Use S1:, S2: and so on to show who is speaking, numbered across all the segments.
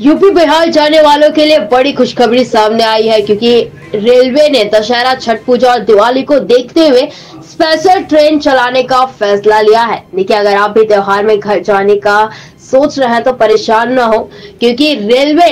S1: UP Bihar जाने वालों के लिए बड़ी खुशखबरी सामने आई है, क्योंकि रेलवे ने दशहरा, छठ पूजा और दिवाली को देखते हुए स्पेशल ट्रेन चलाने का फैसला लिया है। देखिए, अगर आप भी त्योहार में घर जाने का सोच रहे हैं तो परेशान ना हो, क्योंकि railway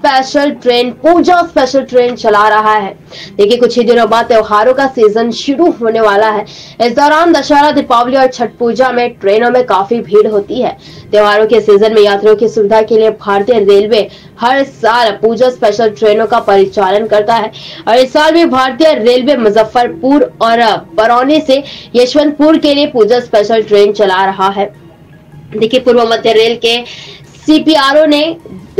S1: special train Puja special train चला रहा है। देखिए, कुछ ही दिनों बाद त्योहारों का सीज़न शुरू होने वाला है। इस दौरान दशहरा, दीपावली और छठ पूजा में ट्रेनों में काफ़ी भीड़ होती है। त्योहारों के सीज़न में यात्रियों की सुविधा के लिए भारतीय रेलवे हर साल पूजा स्पेशल ट्रेनों का परिचालन करता है। और इस साल भी भारतीय रेलवे मुजफ्फरपुर और बरौनी से यशवंतपुर के लिए पूजा स्पेशल ट्रेन चला रहा है। देखिए, पूर्व मध्य रेल के सीपीआरओ ने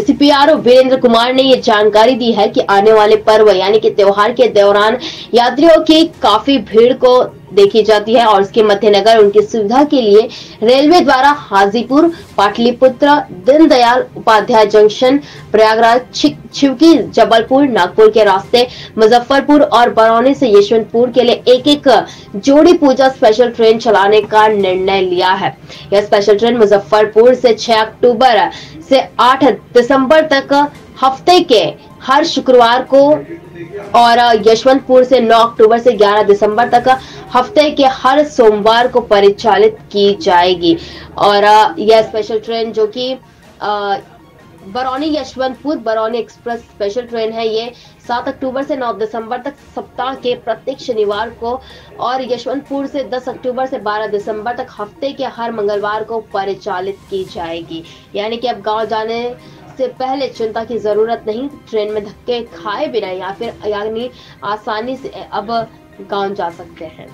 S1: सीपीआरओ वीरेंद्र कुमार ने ये जानकारी दी है कि आने वाले पर्व, यानी कि त्योहार के दौरान यात्रियों की काफ़ी भीड़ को देखी जाती है और उसके मद्देनजर उनकी सुविधा के लिए रेलवे द्वारा हाजीपुर, पाटलिपुत्र, दीनदयाल उपाध्याय जंक्शन, प्रयागराज छिवकी, जबलपुर, नागपुर के रास्ते, मुजफ्फरपुर और बरौनी से यशवंतपुर के लिए एक एक जोड़ी पूजा स्पेशल ट्रेन चलाने का निर्णय लिया है। यह स्पेशल ट्रेन मुजफ्फरपुर से 6 अक्टूबर से 8 दिसंबर तक हफ़्ते के हर शुक्रवार को और यशवंतपुर से 9 अक्टूबर से 11 दिसंबर तक हफ़्ते के हर सोमवार को परिचालित की जाएगी। और यह स्पेशल ट्रेन जो कि Barauni Yesvantpur Barauni express special train है ये। 7 अक्टूबर से 9 दिसंबर तक सप्ताह के प्रत्येक शनिवार को और यशवंतपुर से 10 अक्टूबर से 12 दिसंबर तक हफ़्ते के हर मंगलवार को परिचालित की जाएगी। यानी कि अब गाँव जाने से पहले चिंता की ज़रूरत नहीं, ट्रेन में धक्के खाए बिना या फिर यानी आसानी से अब गाँव जा सकते हैं।